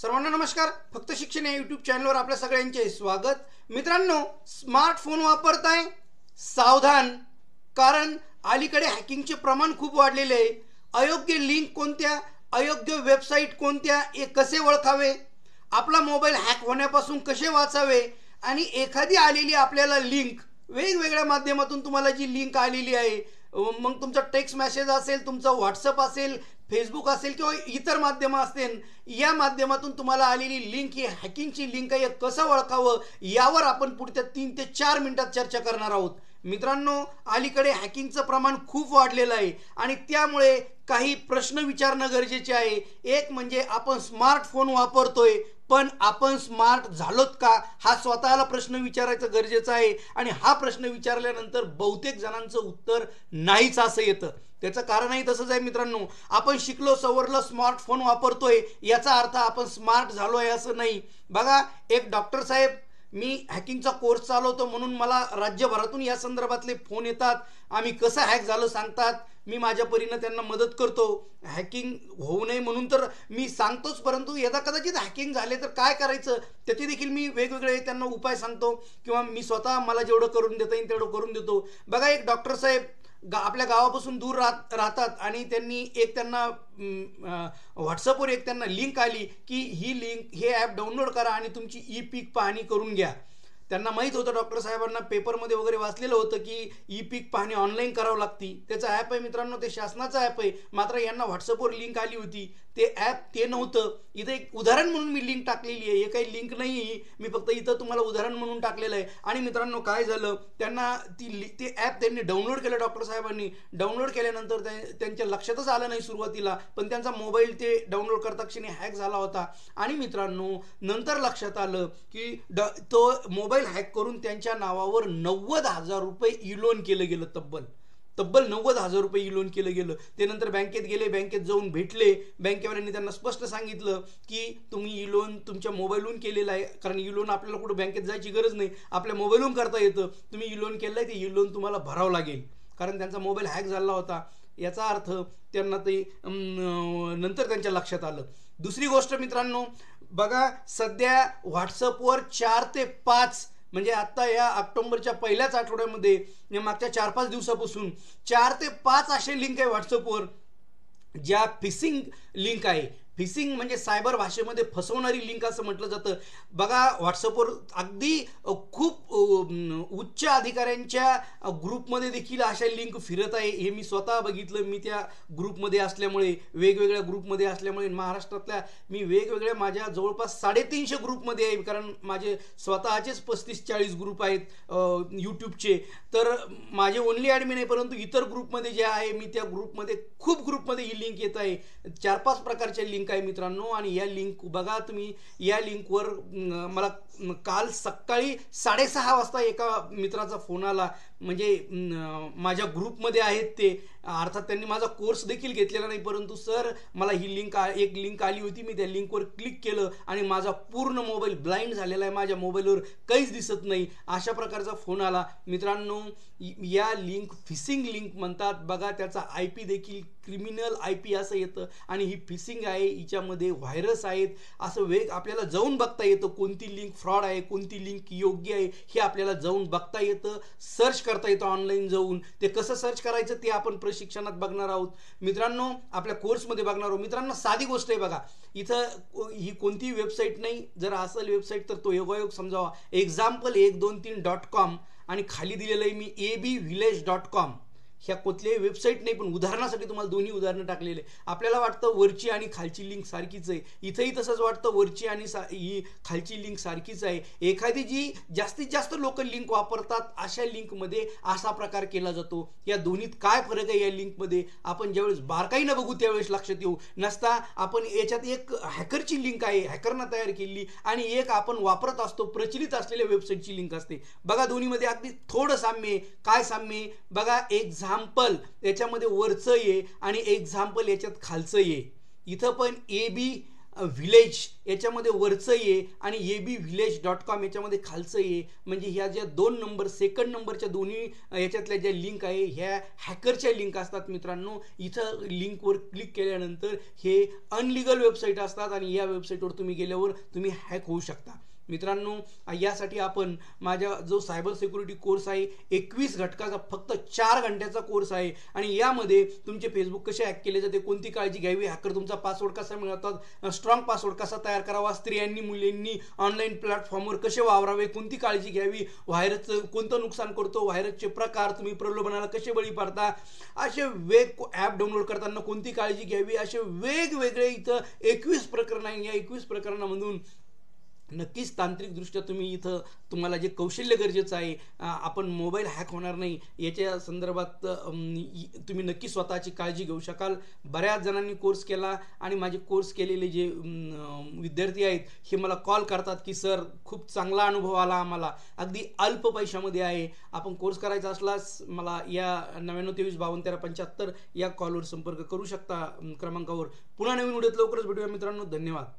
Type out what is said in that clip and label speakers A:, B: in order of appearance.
A: सर्वांना नमस्कार. फक्त शिक्षण या यूट्यूब चॅनलवर आपल्या सगळ्यांचे स्वागत. मित्रांनो स्मार्टफोन वापरताय सावधान कारण अलीकडे हॅकिंगचे प्रमाण खूप वाढलेले आहे. अयोग्य लिंक कोणत्या? अयोग्य वेबसाईट कोणत्या? हे कसे ओळखावे? आपला मोबाईल हॅक होण्यापासून कसे वाचावे? आणि एखादी आलेली आपल्याला लिंक वेगवेगळ्या माध्यमातून तुम्हाला जी लिंक आलेली आहे मग तुमचा टेक्स्ट मेसेज असेल तुमचा व्हॉट्सअप असेल फेसबुक असेल किंवा इतर माध्यमं असतील या माध्यमातून तुम्हाला आलेली लिंक ही हॅकिंगची लिंक आहे हे कसं ओळखावं यावर आपण पुढच्या तीन ते चार मिनिटात चर्चा करणार आहोत. मित्रांनो अलीकडे हॅकिंगचं प्रमाण खूप वाढलेलं आहे आणि त्यामुळे काही प्रश्न विचारणं गरजेचे आहे. एक म्हणजे आपण स्मार्टफोन वापरतोय पण आपण स्मार्ट झालोत का? हा स्वतःला प्रश्न विचारायचं गरजेचं आहे आणि हा प्रश्न विचारल्यानंतर बहुतेक जणांचं उत्तर नाहीच असं येतं. त्याचं कारणही तसंच आहे मित्रांनो. आपण शिकलो सवरलं स्मार्टफोन वापरतोय याचा अर्थ आपण स्मार्ट झालो आहे असं नाही. बघा एक डॉक्टर साहेब मी हॅकिंगचा कोर्स चालवतो म्हणून मला राज्यभरातून या संदर्भातले फोन येतात. आम्ही कसं हॅक झालं सांगतात. मी माझ्या परीनं त्यांना मदत करतो. हॅकिंग होऊ नये म्हणून तर मी सांगतोच परंतु यदा कदाचित हॅकिंग झाले तर काय करायचं? त्याचे देखील मी वेगवेगळे त्यांना उपाय सांगतो. किंवा मी स्वतः मला जेवढं करून देता येईल तेवढं करून देतो. बघा एक डॉक्टर साहेब गा आपल्या गावापासून दूर राहत राहतात आणि त्यांनी एक त्यांना व्हॉट्सअपवर एक त्यांना लिंक आली की ही लिंक हे ॲप डाउनलोड करा आणि तुमची ई पीक पाहणी करून घ्या. त्यांना माहीत होतं डॉक्टर साहेबांना पेपरमध्ये वगैरे वाचलेलं होतं की ई पीक पाहणी ऑनलाईन करावं लागती. त्याचं ॲप आहे मित्रांनो ते शासनाचं ॲप आहे. मात्र यांना व्हॉट्सअपवर लिंक आली होती. ते ॲप ते नव्हतं. इथं एक उदाहरण म्हणून मी लिंक टाकलेली आहे. हे काही लिंक नाही मी फक्त इथं तुम्हाला उदाहरण म्हणून टाकलेलं आहे. आणि मित्रांनो काय झालं? त्यांना ती ते ॲप त्यांनी डाउनलोड केलं डॉक्टर साहेबांनी. डाउनलोड केल्यानंतर त्यांच्या लक्षातच आलं नाही सुरुवातीला. पण त्यांचा मोबाईल ते डाउनलोड करता क्षणी हॅक झाला होता. आणि मित्रांनो नंतर लक्षात आलं की ड तो मोबाईल हॅक करून त्यांच्या नावावर नव्वद हजार रुपये इलोन लोन केलं गेलं तब्बल. तब्बल नव्वद हजार रुपये ई लोन केलं गेलं. ते नंतर बँकेत गेले बँकेत जाऊन भेटले. बँकेवाल्यांनी त्यांना स्पष्ट सांगितलं की तुम्ही ई लोन तुमच्या मोबाईलहून केलेलं आहे. कारण ई लोन आपल्याला कुठं बँकेत जायची गरज नाही. आपल्या मोबाईलहून करता येतं. तुम्ही ई लोन केलं आहे ते ई लोन तुम्हाला भरावं लागेल. कारण त्यांचा मोबाईल हॅक झाला होता. याचा अर्थ त्यांना ते नंतर त्यांच्या लक्षात आलं. दुसरी गोष्ट मित्रांनो बघा सध्या व्हॉट्सअपवर चार ते पाच म्हणजे आत्ता या ऑक्टोंबरच्या पहिल्याच आठवड्यामध्ये मागच्या चार पाच दिवसापासून चार ते पाच असे लिंक आहे व्हॉट्सअपवर ज्या फिसिंग लिंक आहे. फिशिंग म्हणजे सायबर भाषेमध्ये फसवणारी लिंक असं म्हटलं जातं. बघा व्हॉट्सअपवर अगदी खूप उच्च अधिकाऱ्यांच्या ग्रुपमध्ये देखील अशा लिंक फिरत आहे. हे मी स्वतः बघितलं. मी त्या ग्रुपमध्ये असल्यामुळे वेगवेगळ्या ग्रुपमध्ये असल्यामुळे महाराष्ट्रातल्या मी वेगवेगळ्या माझ्या जवळपास साडेतीनशे ग्रुपमध्ये आहे. कारण माझे स्वतःचेच पस्तीस चाळीस ग्रुप आहेत यूट्यूबचे तर माझे ओनली ॲडमिन आहे परंतु इतर ग्रुपमध्ये जे आहे मी त्या ग्रुपमध्ये खूप ग्रुपमध्ये ही लिंक येत आहे. चार पाच प्रकारच्या लिंक आहे मित्रांनो आणि या लिंक बघा तुम्ही या लिंकवर मला काल सकाळी साडेसहा वाजता एका मित्राचा फोन आला. म्हणजे माझ्या ग्रुपमध्ये आहेत ते. अर्थात त्यांनी माझा कोर्स देखील घेतलेला नाही परंतु सर मला ही लिंक आ एक लिंक आली होती. मी त्या लिंकवर क्लिक केलं आणि माझा पूर्ण मोबाईल ब्लाइंड झालेला आहे. माझ्या मोबाईलवर काहीच दिसत नाही. अशा प्रकारचा फोन आला. मित्रांनो या लिंक फिशिंग लिंक म्हणतात बघा त्याचा आय पी देखील क्रिमिनल आय पी असं येतं. आणि ही फिशिंग आहे हिच्यामध्ये व्हायरस आहेत. असं वेग आपल्याला जाऊन बघता येतं कोणती लिंक फ्रॉड फ्रॉड आहे कोणती लिंक योग्य आहे हे आपल्याला जाऊन बघता येतं सर्च करता येतं ऑनलाईन जाऊन. ते कसं सर्च करायचं ते आपण प्रशिक्षणात बघणार आहोत. मित्रांनो आपल्या कोर्समध्ये बघणार आहोत. मित्रांनो साधी गोष्ट आहे बघा. इथं ही कोणतीही वेबसाईट नाही. जर असेल वेबसाईट तर तो योगायोग समजावा. एक्झाम्पल एक दोन तीन डॉट कॉम आणि खाली दिलेलं आहे मी A B village dot com ह्या कुठल्याही वेबसाईट नाही पण उदाहरणासाठी तुम्हाला दोन्ही उदाहरणं टाकलेले. आपल्याला वाटतं वरची आणि खालची लिंक सारखीच आहे. इथंही तसंच वाटतं वरची आणि सा ही खालची लिंक सारखीच आहे. एखादी जी जास्तीत जास्त लोक लिंक वापरतात अशा लिंकमध्ये असा प्रकार केला जातो. या दोन्हीत काय फरक आहे या लिंकमध्ये आपण ज्यावेळेस बारकाईनं बघू त्यावेळेस लक्षात येऊ. नसता आपण याच्यात एक हॅकरची लिंक आहे. हॅकरनं तयार केली आणि एक आपण वापरत असतो प्रचलित असलेल्या वेबसाईटची लिंक असते. बघा दोन्हीमध्ये अगदी थोडं साम्य काय साम्य एक झा एक्झाम्पल याच्यामध्ये वरचं ये आणि एक्झाम्पल याच्यात खालचं ये. इथं पण ए बी व्हिलेज याच्यामध्ये वरचं ये आणि A B village dot com याच्यामध्ये खालचं ये. म्हणजे ह्या ज्या दोन नंबर सेकंड नंबरच्या दोन्ही याच्यातल्या ज्या लिंक आहे ह्या हॅकरच्या लिंक असतात मित्रांनो. इथं लिंकवर क्लिक केल्यानंतर हे अनलिगल वेबसाईट असतात आणि या वेबसाईटवर तुम्ही गेल्यावर तुम्ही हॅक होऊ शकता. मित्रांनो यासाठी आपण माझ्या जो सायबर सिक्युरिटी कोर्स आहे एकवीस घटकाचा फक्त चार घंट्याचा कोर्स आहे. आणि यामध्ये तुमचे फेसबुक कसे हॅक केले जाते कोणती काळजी घ्यावी हॅकर तुमचा पासवर्ड कसा मिळवतात स्ट्रॉंग पासवर्ड कसा तयार करावा स्त्रियांनी मुलींनी ऑनलाईन प्लॅटफॉर्मवर कसे वावरावे कोणती काळजी घ्यावी व्हायरसचं कोणतं नुकसान करतो व्हायरसचे प्रकार तुम्ही प्रलोभनाला कसे बळी पडता असे वेग ॲप डाउनलोड करताना कोणती काळजी घ्यावी असे वेगवेगळे इथं एकवीस प्रकरण आहे. या एकवीस प्रकरणामधून नक्कीच तांत्रिकदृष्ट्या तुम्ही इथं तुम्हाला जे कौशल्य गरजेचं आहे आपण मोबाईल हॅक होणार नाही याच्या संदर्भात तुम्ही नक्की स्वतःची काळजी घेऊ शकाल. बऱ्याच जणांनी कोर्स केला आणि माझे कोर्स केलेले जे विद्यार्थी आहेत हे मला कॉल करतात की सर खूप चांगला अनुभव आला आम्हाला. अगदी अल्प पैशामध्ये आहे. आपण कोर्स करायचा असल्यास मला या नव्याण्णव तेवीस बावन्न तेरा पंच्याहत्तर या कॉलवर संपर्क करू शकता क्रमांकावर. पुन्हा नवीन व्हिडिओत लवकरच भेटूया मित्रांनो. धन्यवाद.